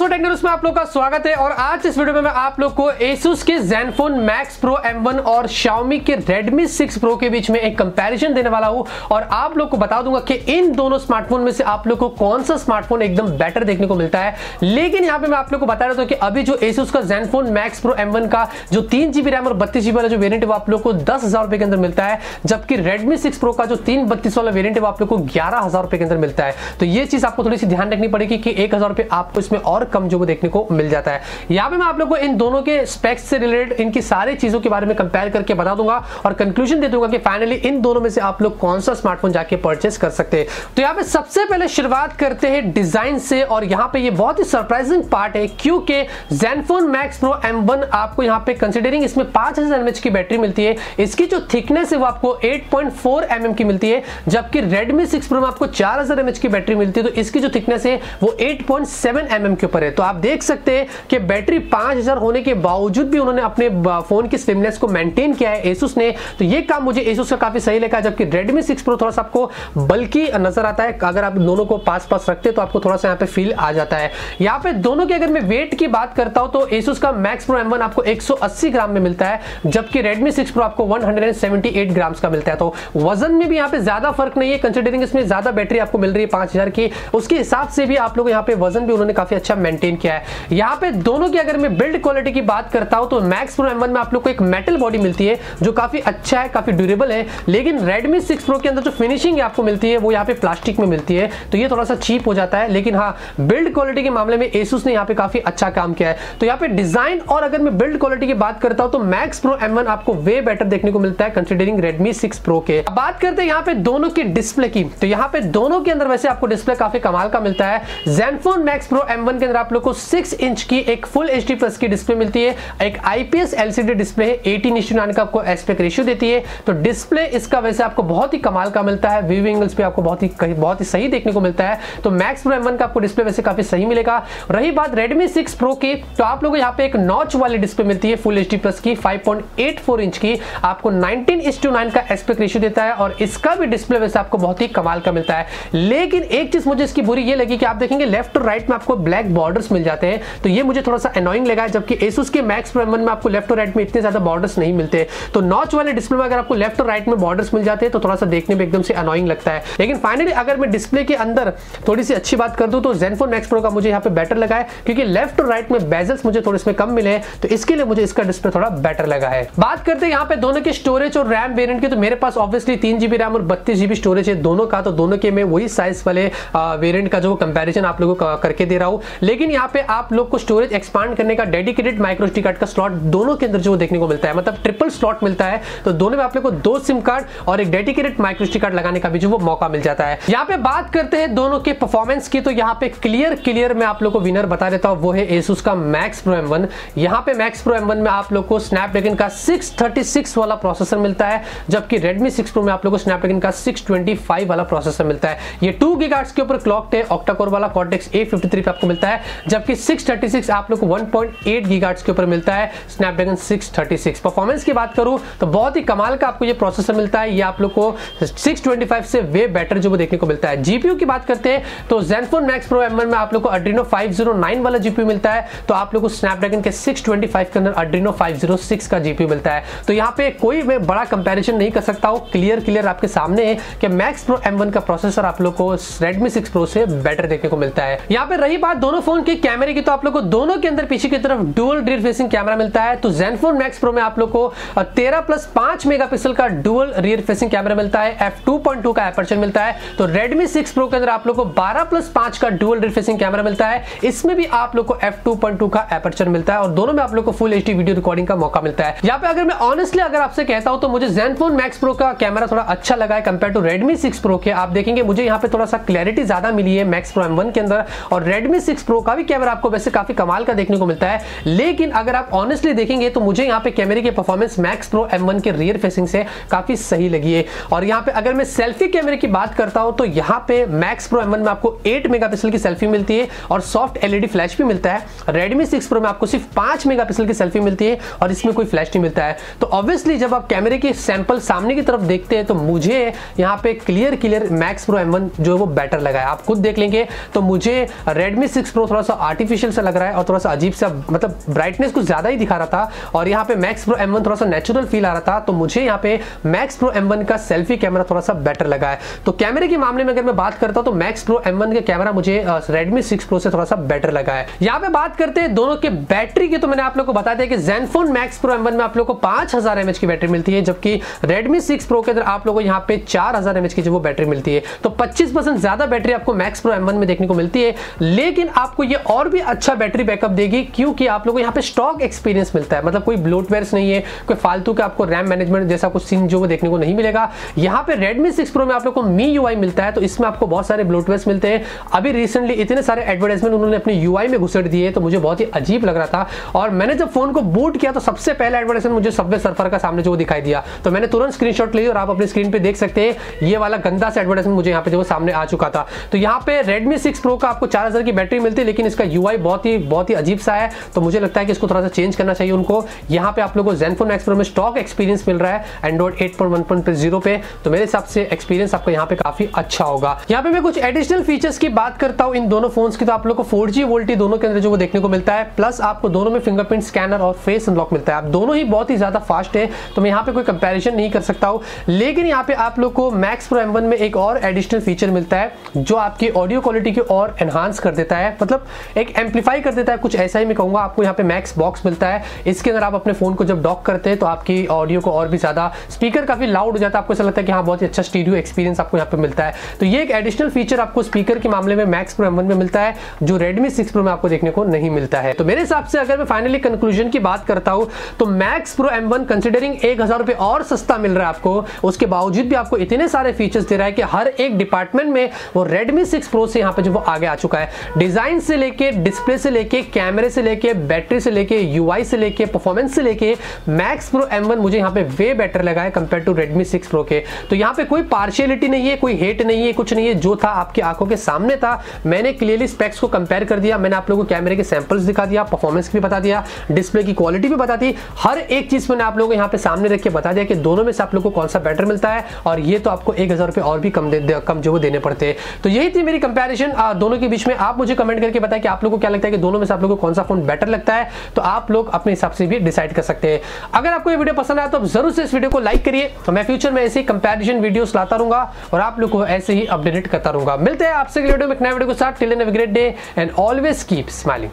दोस्तों टेक्नोलॉजी में आप लोग का स्वागत है और आज इस वीडियो में मैं आप लोग को Asus के Zenfone Max Pro M1 और Xiaomi के Redmi 6 Pro के बीच में एक कंपैरिजन देने वाला हूँ। और आप लोग को बता दूँगा कि इन दोनों स्मार्टफ़ोन में से आप लोग को कौन सा स्मार्टफ़ोन एकदम बेटर देखने को मिलता है। लेकिन यहाँ पे मैं आप लोग को बता रहा था कि अभी जो Asus का Zenfone Max Pro M1 का जो तीन रैम और बत्तीस वाला जो वेरियंट है, वो आप लोग को दस रुपए के अंदर मिलता है, जबकि रेडमी सिक्स प्रो का जो तीन वाला वेरियंट है, वो आप लोग को ग्यारह रुपए के अंदर मिलता है। तो ये चीज़ आपको थोड़ी सी ध्यान रखनी पड़ेगी कि एक हज़ार रुपए आपको इसमें और कम जो देखने को मिल जाता है। यहाँ पे मैं आप लोग को इन दोनों के स्पेक्स से रिलेटेड इनकी सारी चीज़ों के बारे में कंपेयर करके बता दूँगा और कंक्लूजन दे दूँगा कि फाइनली इन दोनों में से आप लोग कौन सा स्मार्टफ़ोन जाके परचेस कर सकते हैं। तो यहाँ पे सबसे पहले शुरुआत करते हैं डिज़ाइन से और यहाँ पे ये बहुत ही सरप्राइजिंग पार्ट है क्योंकि Zenfone Max Pro M1 आपको यहाँ पे कंसिडरिंग इसमें 5000 mAh की बैटरी मिलती है। इसकी जो थिकनेस है वो आपको 8.4 mm की मिलती है, जबकि रेडमी सिक्स प्रो में आपको 4000 mAh की बैटरी मिलती है। तो इसकी जो थिकनेस है वो 8.7 mm के ऊपर है। तो आप देख सकते हैं कि बैटरी 5000 होने के बावजूद भी उन्होंने अपने फ़ोन की स्लिमनेस को मेंटेन किया है Asus ने। तो ये काम मुझे Asus का काफ़ी सही लगा, जबकि रेडमी सिक्स प्रो थोड़ा सा आपको बल्कि नज़र आता है। अगर आप दोनों को पास पास रखते तो आपको थोड़ा सा यहाँ पे फील आ जाता है। यहाँ पे दोनों की अगर मैं वेट की बात करता हूँ तो Asus का Max Pro M1 आपको 180 ग्राम में मिलता है, जबकि Redmi 6 Pro आपको 178 ग्राम का मिलता है। तो वज़न में भी यहाँ पे ज़्यादा फ़र्क नहीं है कंसिडरिंग इसमें ज़्यादा बैटरी आपको मिल रही है 5000 की। उसके हिसाब से भी आप लोग यहाँ पे वज़न भी उन्होंने काफ़ी अच्छा मेंटेन किया है। यहाँ पे दोनों की अगर मैं बिल्ड क्वालिटी की बात करता हूँ तो मैक्स प्रो एम में आप लोग को एक मेटल बॉडी मिलती है, जो काफ़ी अच्छा है, काफ़ी ड्यूरेबल है। लेकिन रेडमी सिक्स प्रो के अंदर जो फिनिशिंग आपको मिलती है, वो यहाँ पे प्लास्टिक में मिलती है। तो ये थोड़ा सा चीप हो जाता है, लेकिन हाँ बिल्ड क्वालिटी के मामले में एसूस ने यहाँ पे काफ़ी अच्छा काम किया है। तो यहाँ पे डिज़ाइन और अगर मैं बिल्ड क्वालिटी की बात करता हूँ तो मैक्स प्रो एम आपको वे बेटर देखने को मिलता है कंसिडरिंग रेडमी सिक्स प्रो के। बात करते हैं यहाँ पे दोनों की डिस्प्ले की। तो यहाँ पे दोनों के अंदर वैसे आपको डिस्प्ले काफ़ी कमाल का मिलता है। Zenfone Max Pro M1 के अंदर आप लोग को 6 इंच की एक फुल एच डी प्लस की डिस्प्ले मिलती है। एक आईपीएस एलसीडी डिस्प्ले है एटीन इंच का आपको एस्पेक्ट रेशियो देती है। तो डिस्प्ले इसका वैसे आपको बहुत ही कमाल का मिलता है व्यू एंगल्स पे आपको बहुत ही बहुत ही सही देखने को मिलता है। तो मैक्स प्रो एम का आपको डिस्प्ले वैसे काफ़ी सही मिलेगा। रही बात रेडमी सिक्स प्रो की तो आप लोग यहाँ पे एक नॉच वाली डिस्प्ले मिलती है फुल एच प्लस की फाइव इंच की। आपको नाइनटीन इस टू नाइन का एस्पेक्ट रेशियो देता है और इसका भी डिस्प्ले वैसे आपको बहुत ही कमाल का मिलता है। लेकिन एक चीज़ मुझे इसकी बुरी ये लगी कि आप देखेंगे लेफ़्ट और राइट में आपको ब्लैक बॉर्डर्स मिल जाते हैं। तो ये मुझे थोड़ा सा अनोइंग लगा है, जबकि Asus के Pro M1 में आपको लेफ़्ट और राइट में इतने ज़्यादा बॉर्डर्स नहीं मिलते। तो नॉच वाले डिस्प्ले में अगर आपको लेफ़्ट और राइट में बॉर्डर्स मिल जाते हैं तो थोड़ा सा देखने में एकदम से अनोइंग लगता है। लेकिन फाइनली अगर मैं डिस्प्ले के अंदर थोड़ी सी अच्छी बात कर दूँ तो Zenfone Max Pro का मुझे यहाँ पे बेटर लगा है, क्योंकि लेफ़्ट और राइट में बेजल्स मुझे थोड़े इसमें कम मिले तो इसके लिए मुझे इसका डिस्प्ले थोड़ा बेटर लगा है। बात करते हैं यहाँ पे दोनों की स्टोरेज और रैम वेरियंट की तो मेरे पास ऑब्वियसली तीन जीबी रैम और बत्तीस जीबी स्टोरेज है दोनों का तो दोनों के मैं वही साइज़ वाले वेरियंट का जो कंपेरिजन आप लोगों को करके दे रहा हूँ। लेकिन यहाँ पे आप लोग को स्टोरेज एक्सपांड करने का डेडिकेटेड माइक्रो SD कार्ड का स्लॉट दोनों के अंदर जो देखने को मिलता है मतलब ट्रिपल स्लॉट मिलता है तो दोनों में आप लोग को दो सिम कार्ड और एक डेडिकेटेड माइक्रो SD कार्ड लगाने का भी जो वो मौका मिल जाता है। यहाँ पे बात करते हैं दोनों के परफॉर्मेंस की तो यहाँ पे क्लियर क्लियर मैं आप लोग को विनर बता देता हूँ, वो है Asus का Max Pro M1 यहाँ पे Max Pro M1 में आप लोग को Snapdragon का 636 वाला प्रोसेसर मिलता है, जबकि Redmi 6 Pro में आप लोग को Snapdragon का 625 वाला प्रोसेसर मिलता है। ये 2 गीगाहर्ट्ज के ऊपर क्लॉक है ऑक्टा कोर वाला Cortex A53 पे आपको मिलता है। जबकि 636 आप लोग को 1.8 गीगाहर्ट्ज के ऊपर मिलता है, Snapdragon 636 परफॉर्मेंस की बात करूँ तो बहुत ही कमाल का आपको ये प्रोसेसर मिलता है। ये आप लोग को 625 से वे बेटर जो वो देखने को मिलता है। जीपीयू की बात करते हैं तो Zenfone Max Pro M1 में आप लोग को Adreno 509 वाला जीपीयू मिलता है। तो आप लोग को Snapdragon के 625 के अंदर Adreno 506 का जीपीयू मिलता है। तो यहाँ पे कोई मैं बड़ा कंपैरिजन नहीं कर सकता हूँ। क्लियर क्लियर आपके सामने है कि Max Pro M1 का प्रोसेसर आप लोग को Redmi 6 Pro से बेटर देखने को मिलता है। यहाँ पे रही बात दोनों फ़ोन के कैमरे की तो आप लोग को दोनों के अंदर पीछे की तरफ़ डुअल रियर फेसिंग कैमरा मिलता है। तो Zenfone Max Pro में आप लोग को 13 प्लस 5 मेगापिक्सल का डुअल रियर फेसिंग कैमरा मिलता है। F2.2 का एपर्चर मिलता है। तो Redmi 6 Pro के अंदर आप लोग को 12 प्लस 5 का डुअल रियर फेसिंग कैमरा मिलता है। इसमें भी आप लोग को f2.2 का एपर्चर मिलता है और दोनों में आप लोग को फुल एचडी वीडियो रिकॉर्डिंग का मौका मिलता है। यहाँ पे अगर मैं ऑनेस्टली अगर आपसे कहता हूँ तो मुझे Zenfone Max Pro का कैमरा थोड़ा अच्छा लगा है compare to Redmi six pro के। आप देखेंगे, मुझे यहाँ पे थोड़ा सा क्लैरिटी ज़्यादा मिली है Max Pro M1 के अंदर और Redmi 6 Pro का भी कैमरा आपको वैसे काफ़ी कमाल का देखने को मिलता है। लेकिन अगर आप ऑनेस्टली देखेंगे तो मुझे यहाँ पे कैमरे की परफॉर्मेंस Max Pro M1 के रियर फेसिंग से काफ़ी सही लगी है। और यहाँ पे अगर मैं सेल्फी कैमरे की बात करता हूँ तो यहाँ पे Max Pro M1 में आपको 8 मेगापिक्सल की सेल्फी मिलती है और सॉफ्ट एलईडी फ्लैश भी मिलता है। Redmi 6 Pro में आपको सिर्फ़ 5 मेगापिक्सल की सेल्फी मिलती है और इसमें कोई फ्लैश नहीं मिलता है। तो ऑब्वियसली जब आप कैमरे की सैंपल सामने की तरफ़ देखते हैं तो मुझे यहाँ पे clear clear Max Pro M1 जो है वो बेटर लगा है। आप खुद देख लेंगे तो मुझे Redmi 6 Pro थोड़ा सा आर्टिफिशियल सा लग रहा है और थोड़ा सा अजीब सा मतलब ब्राइटनेस कुछ ज़्यादा ही दिखा रहा था और यहाँ पे मैक्स प्रो एम थोड़ा सा नेचुरल फील आ रहा था तो मुझे यहाँ पे मैक्स प्रो एम का सेल्फी कैमरा थोड़ा सा बेटर लगा है। तो कैमरे के मामले में अगर मैं बात करता हूँ तो मैक्स प्रो एम के कैमरा मुझे रेडमी सिक्स प्रो से थोड़ा सा बेटर लगा है। यहाँ पे बात करते हैं दोनों के बैटरी की तो मैंने आप लोग को बता दिया कि जेनफोन मैक्स प्रो एम में आप लोग को पाँच हज़ार की बैटरी मिलती है, जबकि रेडमी सिक्स प्रो के अंदर आप लोगों को यहाँ पे चार हज़ार की जो बैटरी मिलती है। तो पच्चीस ज़्यादा बैटरी आपको मैक्स प्रो एम में देखने को मिलती है। लेकिन आपको ये और भी अच्छा बैटरी बैकअप देगी, क्योंकि आप लोगों को यहाँ पे स्टॉक एक्सपीरियंस मिलता है। मतलब कोई ब्लोटवेयर नहीं है, कोई फालतू का आपको रैम मैनेजमेंट जैसा कुछ सीन जो वो देखने को नहीं मिलेगा। यहाँ पे रेडमी सिक्स प्रो में आप लोग को मी यू मिलता है तो इसमें आपको बहुत सारे ब्लोटवेयर मिलते हैं। अभी रिसेंटली इतने सारे एडवर्टाइजमेंट उन्होंने अपने यू में घुसट दिए तो मुझे बहुत ही अजीब लग रहा था। और मैंने जब फ़ोन को बूट किया तो सबसे पहला एडवर्टाइजमेंट मुझे सबवे सर्फर का सामने जो दिखाई दिया। तो मैंने तुरंत स्क्रीनशॉट ली और आप अपने स्क्रीन पे देख सकते हैं, ये वाला गंदा सा एडवर्टाइजमेंट मुझे यहाँ पे जो सामने आ चुका था। तो यहाँ पे रेडमी सिक्स प्रो का आपको 4000 की बैटरी मिलती है लेकिन इसका UI बहुत ही बहुत ही अजीब सा है तो मुझे लगता है कि इसको थोड़ा सा चेंज करना चाहिए उनको। यहाँ पे आप लोगों को Max Pro में स्टॉक एक्सपीरियंस मिल रहा है एंड्रॉइड 8.1.0 पे। तो मेरे हिसाब से एक्सपीरियंस आपको यहाँ पे काफ़ी अच्छा होगा। यहाँ पे मैं कुछ एडिशनल फीचर्स की बात करता हूँ। इन दोनों फ़ोन की तो आप लोग को फोर जी दोनों के अंदर जो वो देखने को मिलता है प्लस आपको दोनों में फिंगरप्रिंट स्कैनर और फेस अनलॉक मिलता है। आप दोनों ही बहुत ही ज़्यादा फास्ट है तो मैं यहाँ पे कोई कंपेरिजन नहीं कर सकता हूँ। लेकिन यहाँ पे आप लोग को मैक्स प्रो एम में एक और एडिशनल फीचर मिलता है, जो आपकी ऑडियो क्वालिटी को और एनहांस कर देता है। मतलब एक एम्पलीफाई कर देता है, कुछ ऐसा ही मैं कहूँगा, आपको यहाँ पे मैक्स बॉक्स मिलता है। इसके अंदर आप अपने फ़ोन को जब डॉक करते हैं तो आपकी ऑडियो को और भी ज़्यादा स्पीकर काफ़ी लाउड हो जाता है, आपको ऐसा लगता है कि हाँ बहुत ही अच्छा स्टीडियो एक्सपीरियंस आपको यहाँ पे मिलता है। तो ये एक एडिशनल फीचर आपको स्पीकर के मामले में मैक्स प्रो एम में मिलता है, जो रेडमी सिक्स प्रो में आपको देखने को नहीं मिलता है। तो मेरे हिसाब से अगर मैं फाइनली कंक्लूजन की बात करता हूँ तो Max Pro M one considering एक हज़ार रुपए और सस्ता मिल रहा है आपको। उसके बावजूद भी आपको इतने सारे फीचर्स दे रहा है कि हर एक डिपार्टमेंट में वो रेडमी सिक्स प्रो से यहाँ पे जो वो आगे आ चुका है। डिज़ाइन से लेके डिस्प्ले से लेके कैमरे से लेके बैटरी से लेके यूआई से लेके परफॉर्मेंस से लेके मैक्स प्रो एम मुझे यहाँ पे वे बेटर लगा है compare to Redmi six pro के। तो यहाँ पे कोई पार्शियलिटी नहीं है कोई हेट नहीं है कुछ नहीं है। जो था आपकी आँखों के सामने था। मैंने क्लियरली स्पेक्स को कंपेयर कर दिया। मैंने आप लोगों को कैमरे के सैंपल्स दिखा दिया परफॉर्मेंस भी बता दिया डिस्प्ले की क्वालिटी भी बता दी। हर एक चीज़ मैंने आप लोगों को यहाँ पे सामने रख के बता दिया कि दोनों में से आप लोग को कौन सा बेटर मिलता है और ये तो आपको एक हज़ार रुपए और भी कम दे, कम जो वो देने पड़ते। हैं तो यही थी मेरी कंपेरिजन दोनों के बीच में आप मुझे कमेंट करके बताएँ कि आप लोगों को क्या लगता है कि दोनों में से आप लोगों को कौन सा फ़ोन बेटर लगता है? तो आप लोग अपने हिसाब से भी डिसाइड कर सकते हैं। अगर आपको ये वीडियो पसंद आया तो आप ज़रूर से इस वीडियो को लाइक करिए। तो मैं फ्यूचर में ऐसे कंपेरिजन वीडियोस लाता रहूँगा और आप लोग को ऐसे ही अपडेट करता रहूँगा। मिलते हैं आपसे वीडियो में नए वीडियो के साथ। Till then great day and always keep smiling